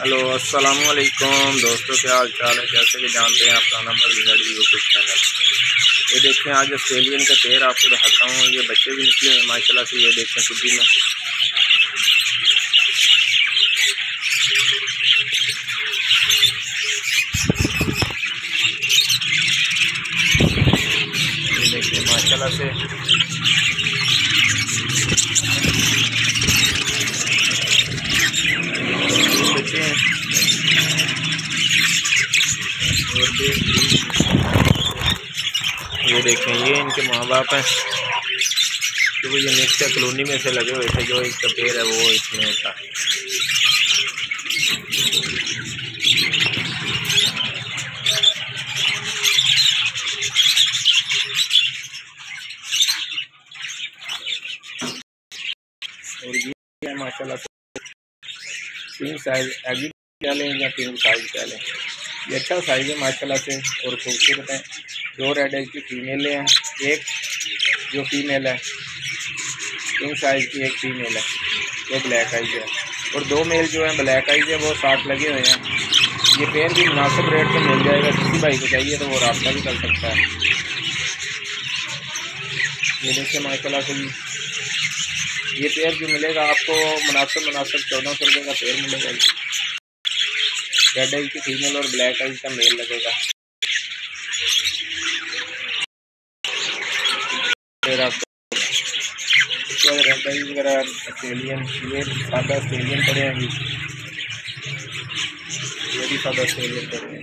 Hello, السلام علیکم۔ دوستوں کیا حال چال ہے؟ جیسے کہ جانتے ہیں آپ کا نمبر گاڑی یوٹیوب چینل۔ یہ دیکھیں، آج آسٹریلین کا پیر آپ کو دکھاتا ہوں۔ یہ بچے بھی نکلے ہیں ماشاء اللہ سے یہ دیکھیں کبھی میں۔ یہ دیکھیں ماشاء اللہ سے بچے ہیں اور یہ دیکھیں، یہ ان کے ماں باپ ہیں۔ کیونکہ یہ نیکسٹ کالونی میں سے لگے ہوئے تھے، جو اس کا پیر ہے، وہ اس میں تھا۔ اور یہ ماشاء اللہ تین سائز ایگی کیا لیں یا تین سائز کیا لیں؟ یہ اچھا سائز ہے، ماشاء اللہ سے، اور خوبصورت ہیں۔ دو ریڈ ایج کی فیمیلیں ہیں۔ ایک جو فیمیل ہے تین سائز کی ایک فیمیل ہے؟ وہ بلیک آئیز ہے۔ اور دو میل جو ہیں بلیک آئیز ہے وہ ساتھ لگے ہوئے ہیں۔ یہ پین بھی مناسب ریٹ پہ مل جائے گا۔ کسی بھائی کو چاہیے تو وہ رابطہ بھی کر سکتا ہے۔ یہ دیکھیں ماشاء اللہ سے۔ یہ پیر جو ملے گا، آپ کو مناسب مناسب چودہ سو روپے کا پیر ملے گا۔ ریڈ آئز کی فیمیل اور بلیک آئز کا میل لگے گا پھر آپ اس کے بعد ریڈ آئز وغیرہ آسٹریلین یہ سادہ آسٹریلین پڑے ہیں یہ بھی سادہ آسٹریلین پڑے ہیں